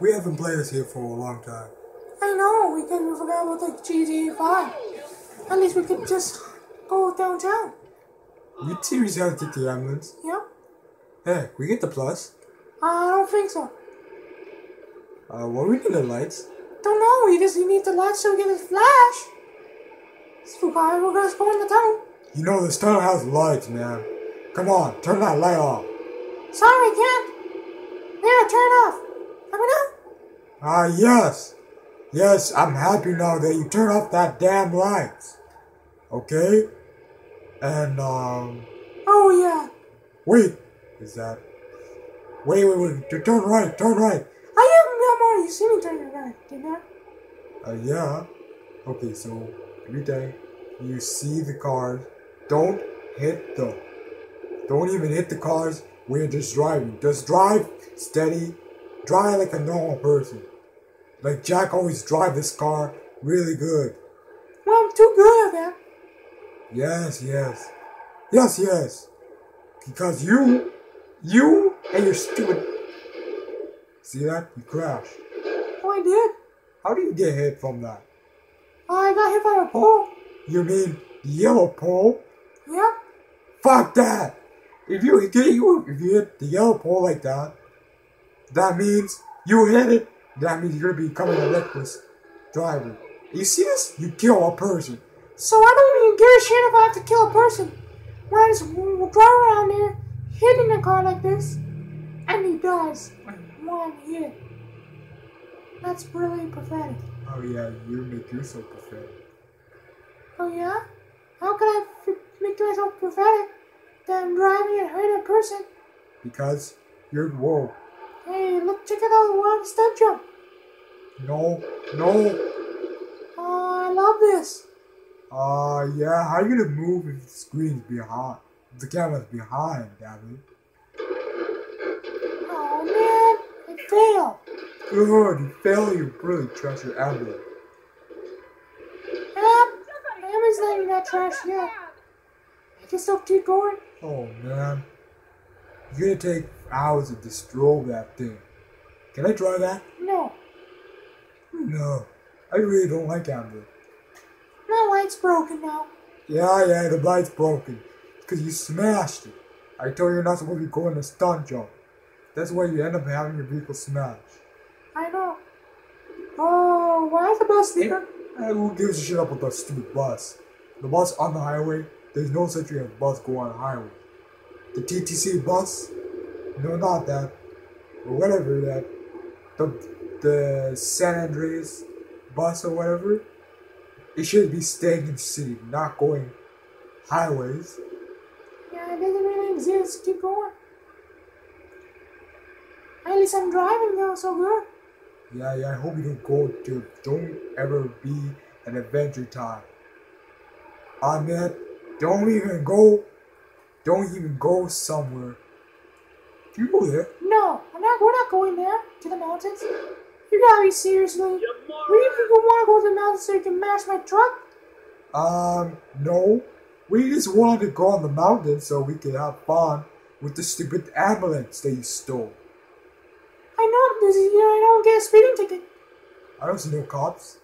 We haven't played this here for a long time. I know, we can we forgot about the GTA 5. At least we could just go downtown. You serious how to get the ambulance? Yep. Hey, we get the plus. I don't think so. Uh, what we need the lights? Don't know, we just need the lights so we get a flash. So guys, we're gonna go in the tunnel. You know this tunnel has lights, man. Come on, turn that light off. Sorry, I can't. There, turn it off. Let me know. Ah, yes. Yes, I'm happy now that you turn off that damn lights. Okay? And, um, Oh yeah. wait. Is that... Wait, wait, wait. Turn right, turn right. I no more. You see me turn right, didn't I? Uh, yeah. Okay, so every day you see the cars, don't hit them. Don't even hit the cars when you're just driving. Just drive steady. Drive like a normal person. Like Jack always drive this car really good. Well, I'm too good at that. Yes, yes. Yes, yes. Because you, you and your stupid... See that? You crashed. Oh, I did. How do you get hit from that? I got hit by a pole. You mean yellow pole? Yep. Fuck that! If you hit you if you hit the yellow pole like that, that means you hit it. That means you're becoming a reckless driver. You see this? You kill a person. So I don't even give a shit if I have to kill a person. When I just drive around there, hitting a car like this, and he dies one hit. That's really pathetic. Oh yeah, you make yourself pathetic. Oh yeah? How can I f- make myself pathetic that I'm driving and hurting a person? Because you're whoa. Hey, look, check it out the one stunt jump. No, no. Oh, I love this. Uh yeah, how are you gonna move if the screen's behind? If the camera's behind, damn Oh man, I failed. Good, you fail, you really trash your ambulance. I was not even that trash yet. I guess I'll keep going. Oh man. You're gonna take hours to destroy that thing. Can I try that? No, No. I really don't like ambulance. my light's broken now. Yeah, yeah, the light's broken. Because you smashed it. I told you you're not supposed to be going to stunt jump. That's why you end up having your vehicle smashed. I know. Oh, why is the bus eh, there? Eh, hey, who gives a shit up with the stupid bus? The bus on the highway, there's no such thing as bus go on the highway. The TTC bus? No, not that. Or whatever that. The, the San Andreas bus or whatever. It should be staying in the city, not going highways. Yeah, it doesn't really exist. Keep going. At least I'm driving now, so good. Yeah, yeah, I hope you don't go to, don't ever be an adventure time. I mean, don't even go, don't even go somewhere. You go there. No, I'm not. We're not going there to the mountains. You gotta be seriously. We people want to go to the mountains so you can mash my truck. Um, no. We just wanted to go on the mountain so we could have fun with the stupid ambulance that you stole. I know this is you know, I don't get a speeding ticket. I don't see no cops.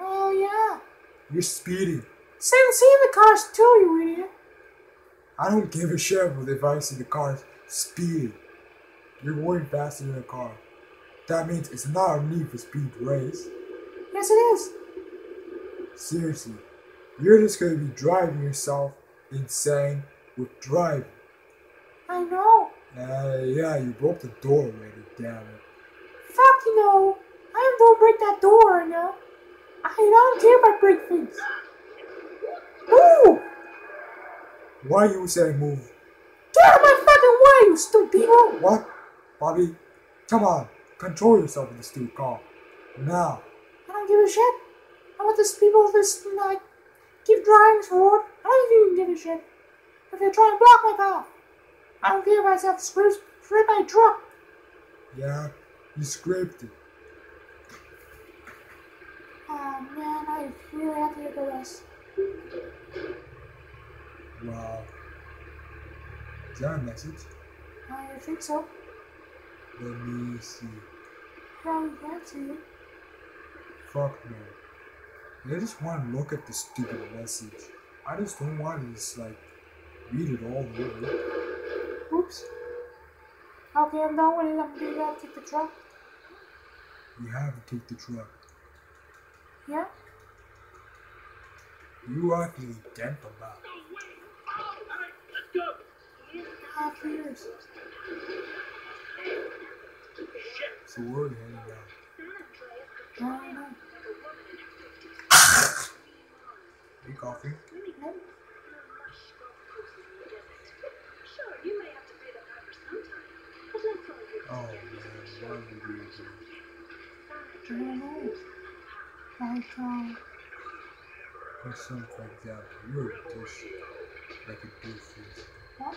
Oh yeah. You're speeding. Same see the cars too, you idiot. I don't give a shit if I see the cars speed. You're going faster than a car. That means it's not a need for speed race. Yes, it is. Seriously, you're just gonna be driving yourself insane with driving. I know. Uh, yeah, you broke the door already, damn it. Fuck you know. I am don't break that door right now. I don't care if I break things. Ooh! Why you say move? Get out of my fucking way, you stupid people! What? Bobby, come on, control yourself in this stupid car. Now. I don't give a shit. I want these people this like keep driving this road. I don't even give a shit. If they try and block my path, I don't I have to scrape, scrape my truck. Yeah, you scraped it. Oh man, I really have to get the rest. Wow. Is that a message? I think so. Let me see. Can see it. Fuck no. I just want to look at the stupid message. I just don't want to just like read it all the way. Oops. Okay, I'm done with it. I'm gonna go take the truck. You have to take the truck. Yeah? You actually dent the map. Half years. So down? I don't know. Hey, coffee. Oh man, you? I don't know. Or something like that. You're a dish. Like a doofus. what?